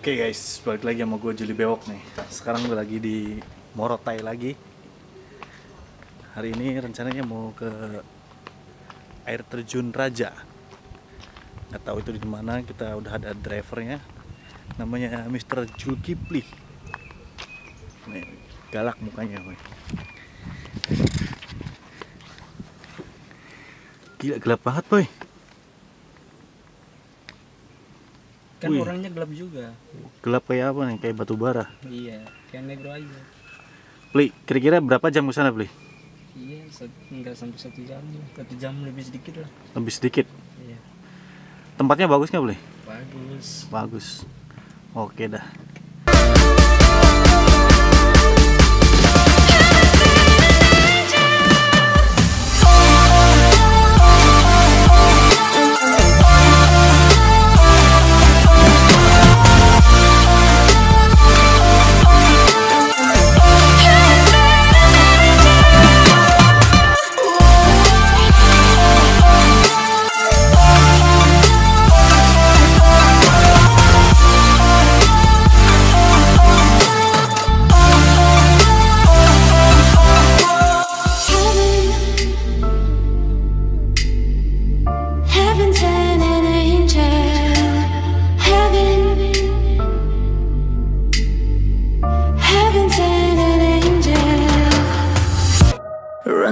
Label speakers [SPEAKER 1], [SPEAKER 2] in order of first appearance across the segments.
[SPEAKER 1] Oke guys, balik lagi sama gue Juli Bewok nih. Sekarang gue lagi di Morotai lagi. Hari ini rencananya mau ke air terjun Raja. Gak tahu itu di mana, kita udah ada drivernya. Namanya Mr. Julkipli Nih, galak mukanya woy. Gila gelap banget boy
[SPEAKER 2] Kan
[SPEAKER 1] Wih.
[SPEAKER 2] orangnya gelap juga.
[SPEAKER 1] Gelap kayak apa nih, kayak batu bara
[SPEAKER 2] Iya, kayak negro aja.
[SPEAKER 1] Pli, kira-kira berapa jam ke sana Pli?
[SPEAKER 2] Iya, nggak sampai satu jam, satu jam lebih sedikit lah.
[SPEAKER 1] Lebih sedikit
[SPEAKER 2] Iya,
[SPEAKER 1] Tempatnya bagus nggak Pli?
[SPEAKER 2] bagus.
[SPEAKER 1] Bagus. Oke dah.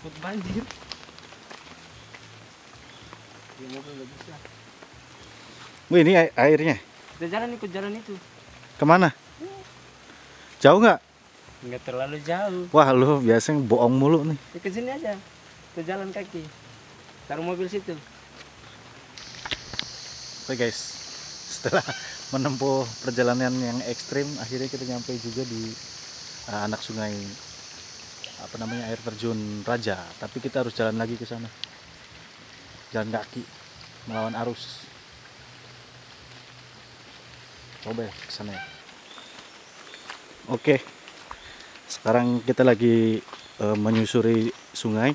[SPEAKER 2] Takut banjir. Ya mobil nggak bisa.
[SPEAKER 1] Wih ini ai- airnya.
[SPEAKER 2] Kita jalan ikut jalan itu.
[SPEAKER 1] Ke mana? Jauh nggak?
[SPEAKER 2] Nggak terlalu jauh.
[SPEAKER 1] Wah lu biasanya bohong mulu nih.
[SPEAKER 2] Ya, ke sini aja. Kita jalan kaki. Taruh mobil situ.
[SPEAKER 1] Oke guys, setelah menempuh perjalanan yang ekstrim, akhirnya kita nyampe juga di uh, anak sungai apa namanya air terjun Raja. Tapi kita harus jalan lagi ke sana. Jalan kaki melawan arus. Coba ya ke sana ya. Oke. Sekarang kita lagi uh, menyusuri sungai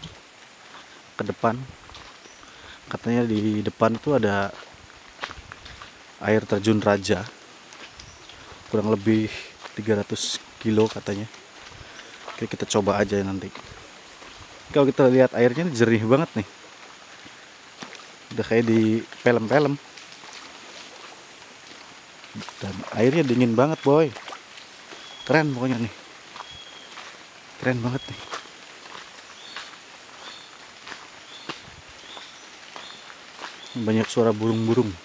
[SPEAKER 1] ke depan. Katanya di depan itu ada air terjun Raja kurang lebih 300 kilo katanya Oke kita coba aja nanti. Kalau kita lihat airnya jernih banget nih. Udah kayak di film-film. Dan airnya dingin banget boy. Keren pokoknya nih. Keren banget nih. Banyak suara burung-burung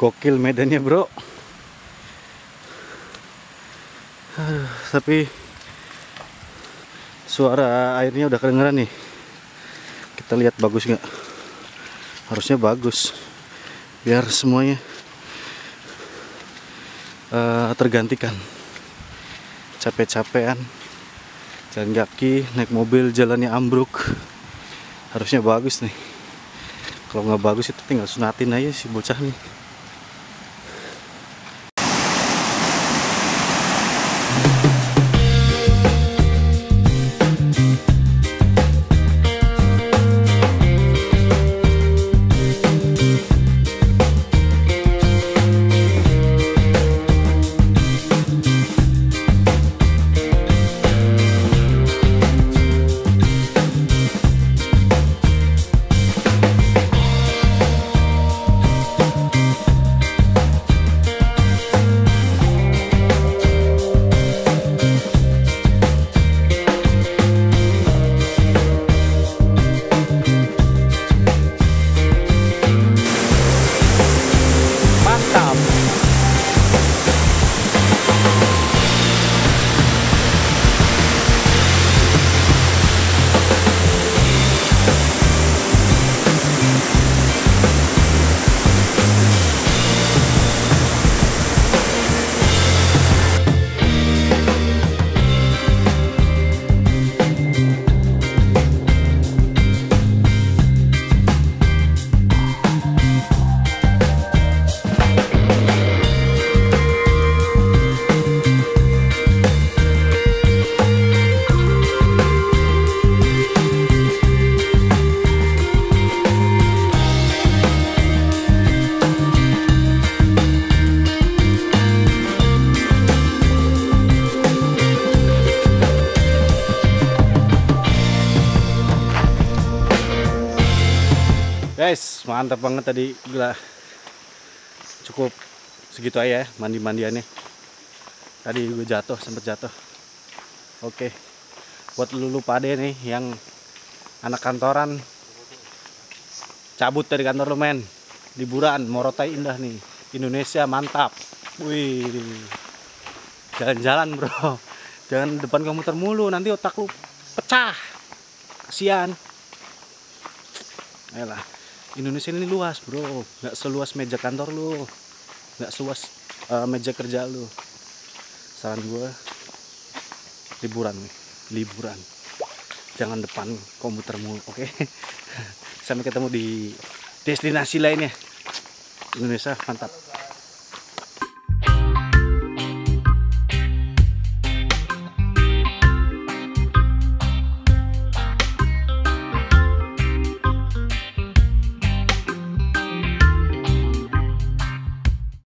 [SPEAKER 1] Gokil medannya bro. Aduh, tapi suara airnya udah kedengeran nih. Kita lihat bagus nggak? Harusnya bagus. Biar semuanya eh, tergantikan. Capek-capean jalan kaki naik mobil jalannya ambruk. Harusnya bagus nih. Kalau nggak bagus itu tinggal sunatin aja si bocah nih mantap banget tadi. Gila. Cukup segitu aja ya mandi mandiannya tadi gue jatuh sempet jatuh. Oke. Buat lulu pade nih yang anak kantoran. Cabut dari kantor lu men. Liburan Morotai indah nih. Indonesia mantap. Wih. Jalan-jalan bro. Jangan depan komuter mulu nanti otak lu pecah. Kasihan. Ayolah Indonesia ini luas bro. Nggak seluas meja kantor lu. Nggak seluas eh, meja kerja lu. Saran gue liburan nih. Liburan. Jangan depan komputer mulu oke? Sampai ketemu di destinasi lainnya. Indonesia mantap